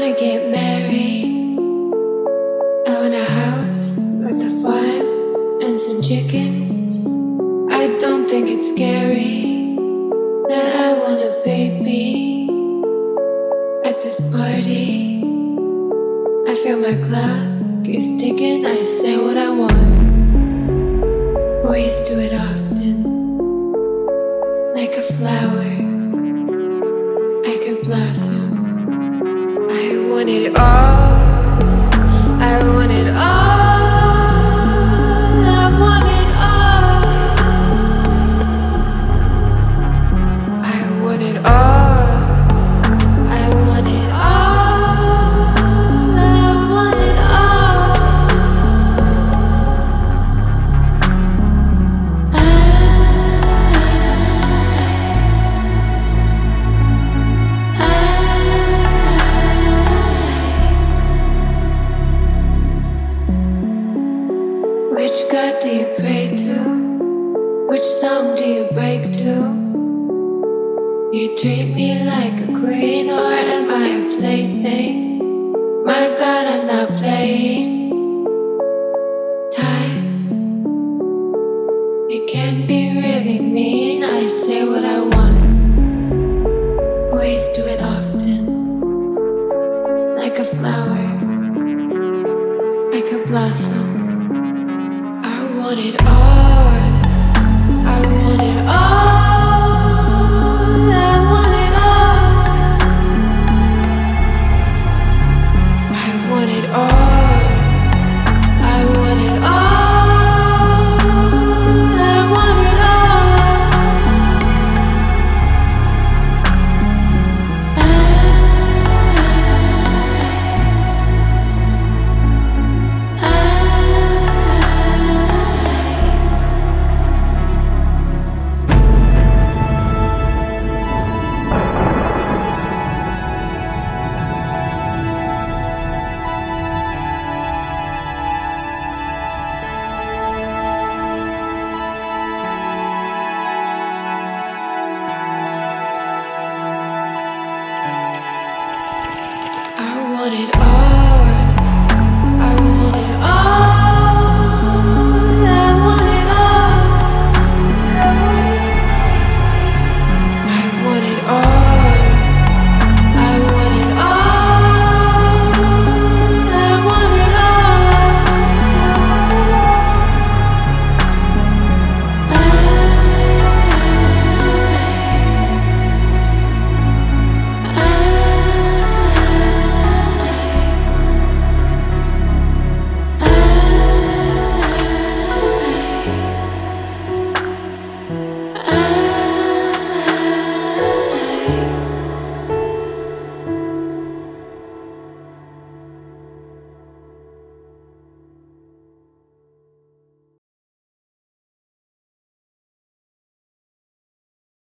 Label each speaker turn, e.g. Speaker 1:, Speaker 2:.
Speaker 1: wanna get married. I want a house with a farm and some chickens. I don't think it's scary that I want a baby at this party. I feel my clock is ticking. I say what I want. Boys do it often, like a flower. I could blossom. I want it all. I want it all. Song do you break to? You treat me like a queen, or am I a plaything? My God, I'm not playing. Time, it can be really mean. I say what I want. Boys do it often, like a flower. like a blossom. I want it all. I want it all. It all.